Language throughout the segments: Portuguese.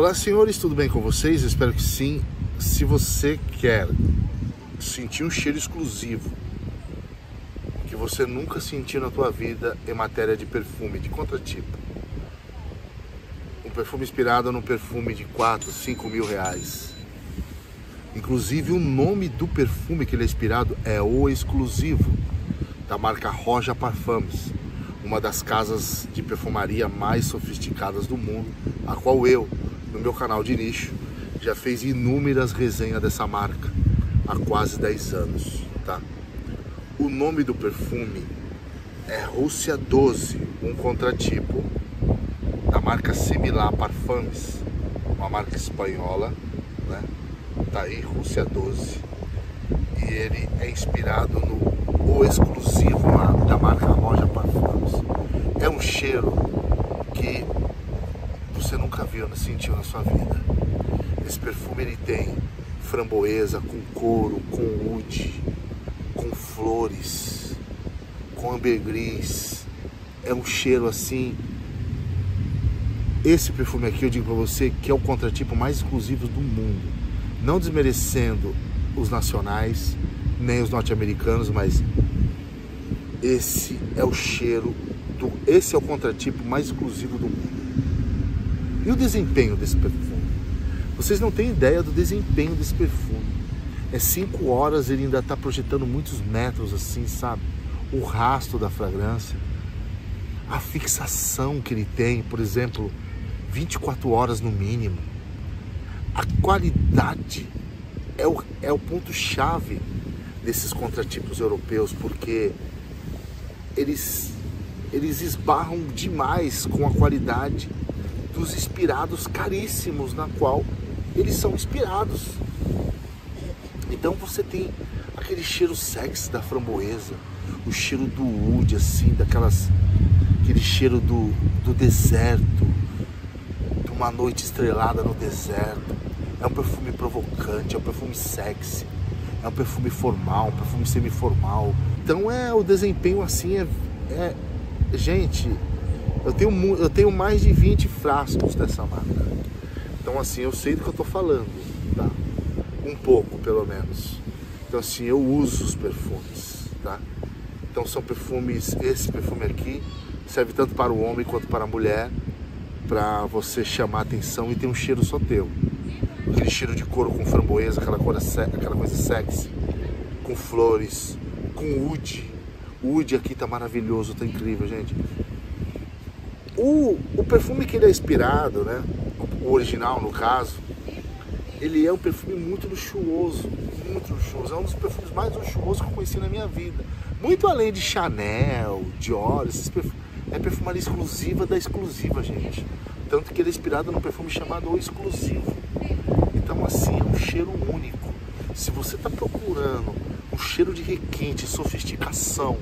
Olá, senhores, tudo bem com vocês? Espero que sim. Se você quer sentir um cheiro exclusivo que você nunca sentiu na tua vida em matéria de perfume, de contratipo, um perfume inspirado num perfume de 4, 5 mil reais. Inclusive, o nome do perfume que ele é inspirado é o exclusivo da marca Roja Parfums, uma das casas de perfumaria mais sofisticadas do mundo, a qual eu, no meu canal de nicho, já fez inúmeras resenhas dessa marca há quase 10 anos, tá? O nome do perfume é Rússia 12, um contratipo da marca Similar Parfums, uma marca espanhola, né? Tá aí, Rússia 12. E ele é inspirado no o exclusivo da marca Roja Parfums. É um cheiro que você nunca viu, não sentiu na sua vida. Esse perfume ele tem framboesa com couro, com oud, com flores, com ambergris. É um cheiro assim. Esse perfume aqui eu digo para você que é o contratipo mais exclusivo do mundo. Não desmerecendo os nacionais, nem os norte-americanos, mas esse é o cheiro, do, esse é o contratipo mais exclusivo do mundo. E o desempenho desse perfume? Vocês não têm ideia do desempenho desse perfume. É cinco horas, ele ainda está projetando muitos metros assim, sabe? O rastro da fragrância, a fixação que ele tem, por exemplo, 24 horas no mínimo. A qualidade é o, é o ponto-chave desses contratipos europeus, porque eles, eles esbarram demais com a qualidade dos inspirados caríssimos na qual eles são inspirados. Então você tem aquele cheiro sexy da framboesa, o cheiro do oud, assim, daquelas. aquele cheiro do, do deserto, de uma noite estrelada no deserto. É um perfume provocante, é um perfume sexy é um perfume formal, um perfume semi-formal. Então é o desempenho assim é, é, gente, eu tenho eu tenho mais de 20 frascos dessa marca. Então assim, eu sei do que eu tô falando, tá? Um pouco, pelo menos. Então assim, eu uso os perfumes, tá? Então são perfumes, esse perfume aqui serve tanto para o homem quanto para a mulher, para você chamar atenção e ter um cheiro só teu aquele cheiro de couro com framboesa, aquela, cor, aquela coisa sexy, com flores, com oud. O oud aqui tá maravilhoso, tá incrível, gente. O, o perfume que ele é inspirado, né? O original, no caso, ele é um perfume muito luxuoso, muito luxuoso. É um dos perfumes mais luxuosos que eu conheci na minha vida. Muito além de Chanel, Dior, esses perfumes. É perfumaria exclusiva da exclusiva, gente. Tanto que ele é inspirado num perfume chamado O Exclusivo. Então, assim, é um cheiro único. Se você está procurando um cheiro de requinte, sofisticação,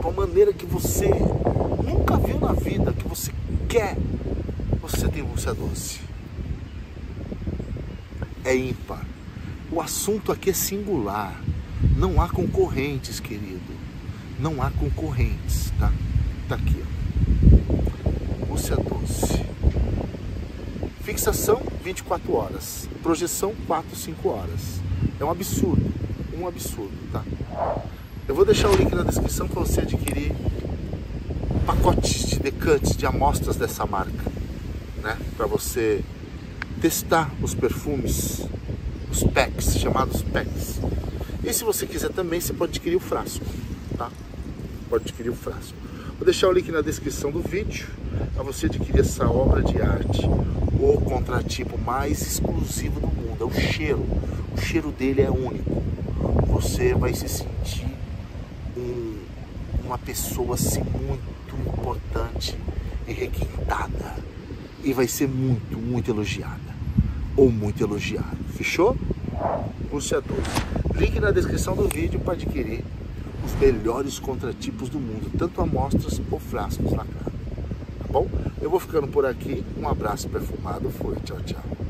uma maneira que você nunca viu na vida, que você quer, você tem Lúcia Doce. É ímpar. O assunto aqui é singular. Não há concorrentes, querido. Não há concorrentes, tá? Tá aqui, ó. Lúcia Doce. Fixação 24 horas, projeção 4, 5 horas. É um absurdo, um absurdo, tá? Eu vou deixar o link na descrição para você adquirir pacotes de decantes, de amostras dessa marca, né? Para você testar os perfumes, os packs, chamados packs. E se você quiser também, você pode adquirir o frasco, tá? Pode adquirir o frasco. Vou deixar o link na descrição do vídeo para você adquirir essa obra de arte o contratipo mais exclusivo do mundo, é o cheiro. O cheiro dele é único. Você vai se sentir um, uma pessoa assim muito importante e requintada. E vai ser muito, muito elogiada. Ou muito elogiado. Fechou? Lúcia 12. Link na descrição do vídeo para adquirir os melhores contratipos do mundo, tanto amostras ou frascos na cara. Tá bom? Eu vou ficando por aqui. Um abraço perfumado. Foi. Tchau, tchau.